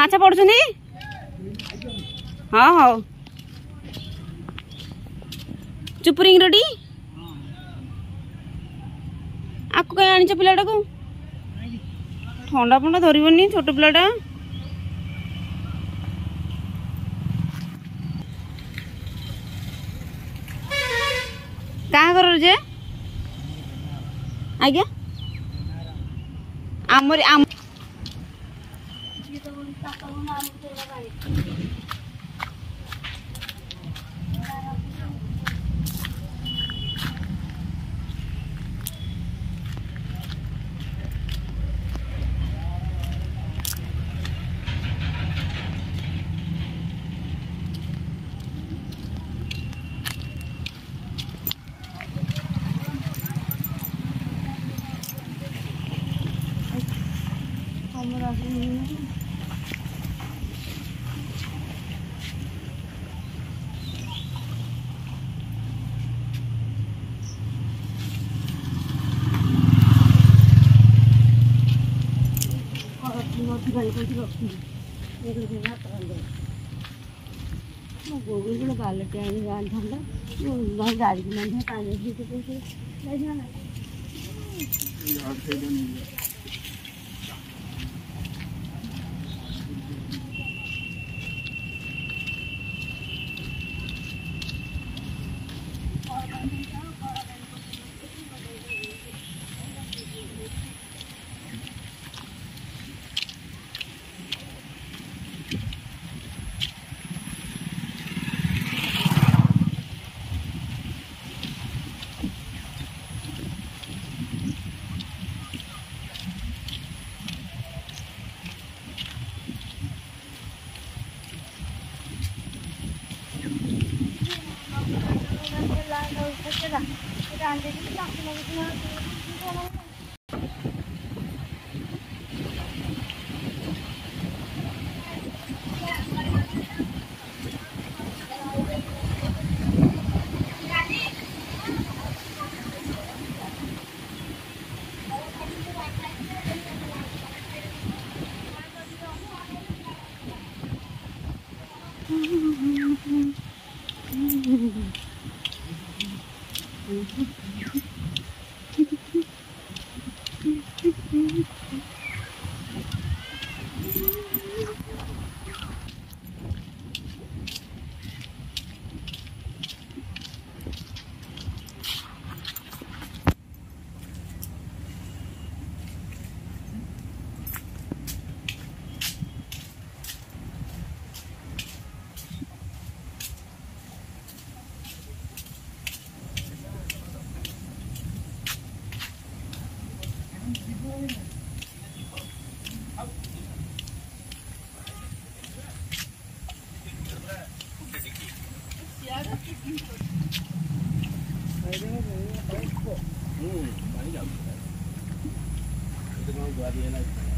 ମାଛ ପଡୁଛନ୍ତି ହଁ ହଉ ଚୁପୁରିଂ ରେଡି ଆକୁ କାହିଁ ଆଣିଛ ପିଲାଟାକୁ ଥଣ୍ଡା ଫଣ୍ଡା ଧରିବନି ଛୋଟ ପିଲାଟା କାହା ଘରର ଯେ ଆଜ୍ଞା ଆମରି ଆମ Vamos lá, menino. ഗൂഗിളിലൂടെ കാലിട്ട് അതിന് കാണിച്ചുണ്ട് ഒന്നും കാണിക്കുന്നുണ്ട് കാണിച്ചിട്ട് mesela. Ben dedim ki aklıma bizim Mm-hmm. Thank you. idea. Like,